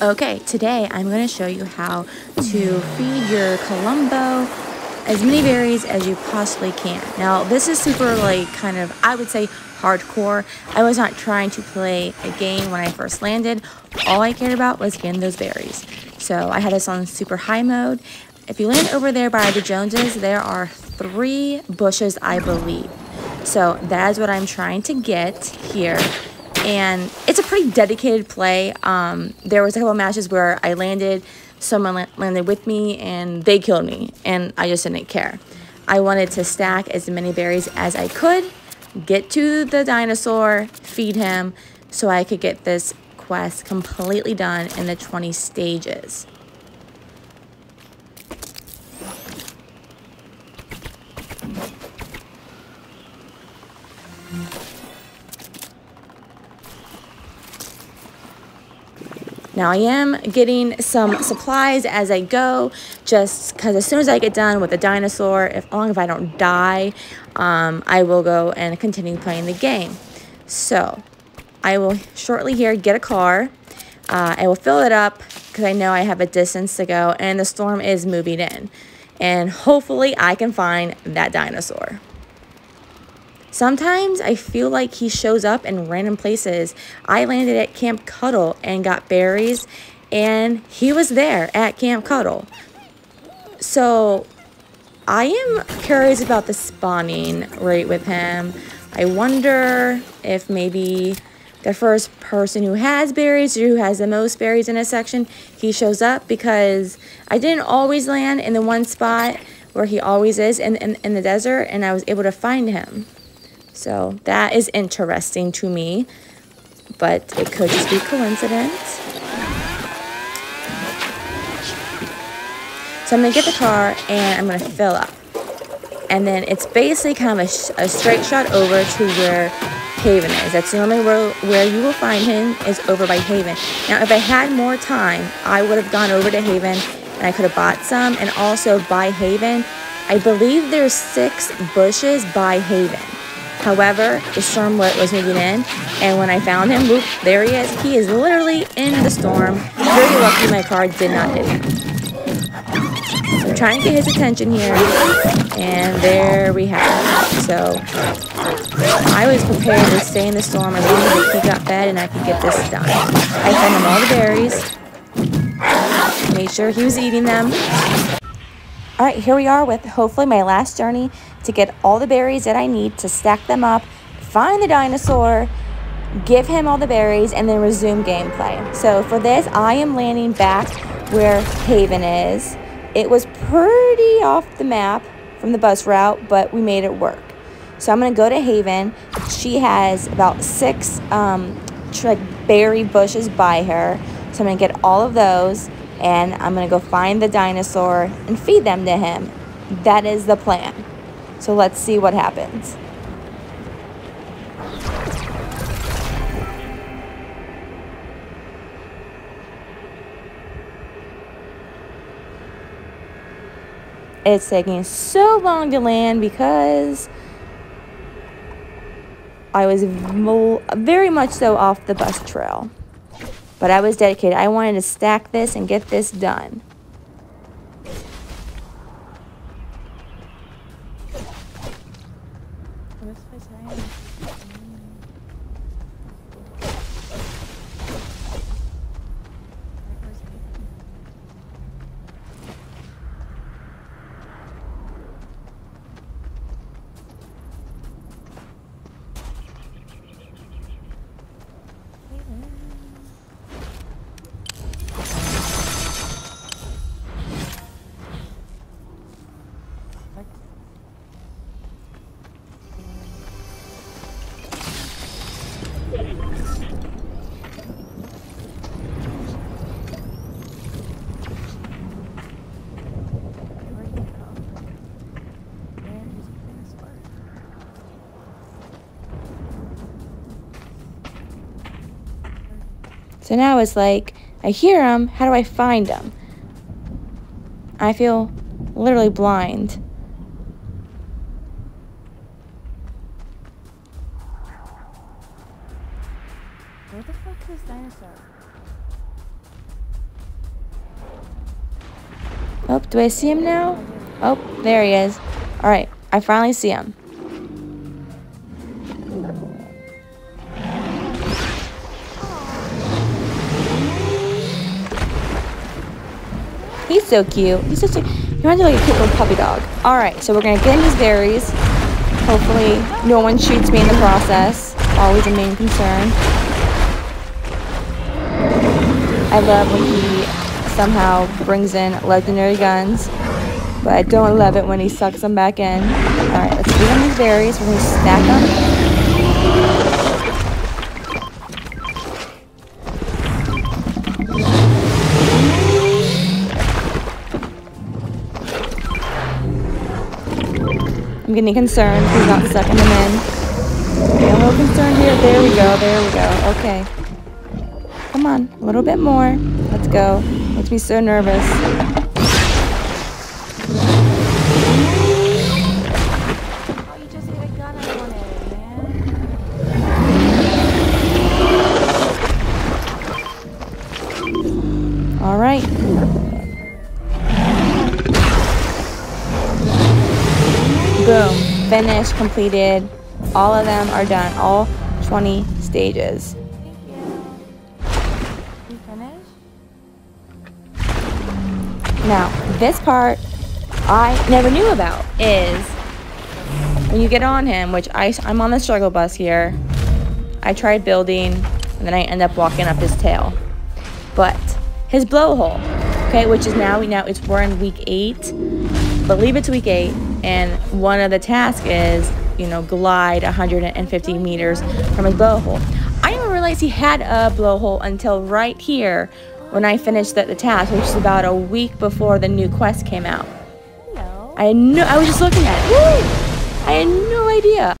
Okay, today I'm going to show you how to feed your Klombo as many berries as you possibly can. Now, this is super like kind of, I would say hardcore. I was not trying to play a game when I first landed. All I cared about was getting those berries. So I had this on super high mode. If you land over there by the Joneses, there are three bushes, I believe. So that is what I'm trying to get here and it's a pretty dedicated play. Um, there was a couple matches where I landed, someone landed with me, and they killed me, and I just didn't care. I wanted to stack as many berries as I could, get to the dinosaur, feed him, so I could get this quest completely done in the 20 stages. Now I am getting some supplies as I go, just because as soon as I get done with the dinosaur, if long if I don't die, um, I will go and continue playing the game. So I will shortly here get a car. Uh, I will fill it up because I know I have a distance to go and the storm is moving in. And hopefully I can find that dinosaur. Sometimes I feel like he shows up in random places. I landed at Camp Cuddle and got berries, and he was there at Camp Cuddle. So I am curious about the spawning rate with him. I wonder if maybe the first person who has berries or who has the most berries in a section, he shows up because I didn't always land in the one spot where he always is in, in, in the desert and I was able to find him. So that is interesting to me, but it could just be coincidence. So I'm going to get the car and I'm going to fill up. And then it's basically kind of a, a, straight shot over to where Haven is. That's normally where, where you will find him is over by Haven. Now, if I had more time, I would have gone over to Haven and I could have bought some. And also by Haven, I believe there's six bushes by Haven. However, the storm was moving in, and when I found him, whoop, there he is. He is literally in the storm. Very lucky my car did not hit him. So I'm trying to get his attention here, and there we have it. So I was prepared to stay in the storm as long as he got fed and I could get this done. I fed him all the berries, made sure he was eating them, all right, here we are with hopefully my last journey to get all the berries that I need to stack them up, find the dinosaur, give him all the berries, and then resume gameplay. So for this, I am landing back where Haven is. It was pretty off the map from the bus route, but we made it work. So I'm going to go to Haven. She has about six um, berry bushes by her. So I'm going to get all of those and I'm to go find the dinosaur and feed them to him. That is the plan. So let's see what happens. It's taking so long to land because I was very much so off the bus trail. But I was dedicated. I wanted to stack this and get this done. So now it's like, I hear them, how do I find them? I feel literally blind. Where the fuck is this dinosaur? Oh, do I see him now? Oh, there he is. Alright, I finally see him. He's so cute. He's such a, he reminds me like a cute little puppy dog. All right, so we're gonna get him his berries. Hopefully no one shoots me in the process. Always a main concern. I love when he somehow brings in legendary guns. But I don't love it when he sucks them back in. Alright, let's give him these berries. We're to stack them. I'm getting concerned he's not sucking them in. Getting a little concerned here. There we go, there we go. Okay. Come on, a little bit more. Let's go. Makes me so nervous. All right. Finished, completed. All of them are done. All 20 stages. Now, this part I never knew about is when you get on him, which I, I'm on the struggle bus here, I tried building and then I end up walking up his tail. But his blowhole, okay, which is now, we now it's, we're in week eight, believe it's week eight, and one of the tasks is, you know, glide 150 meters from his blowhole. I didn't realize he had a blowhole until right here when I finished the, the task, which is about a week before the new quest came out. Hello. I had no, I was just looking at it. Woo! I had no idea.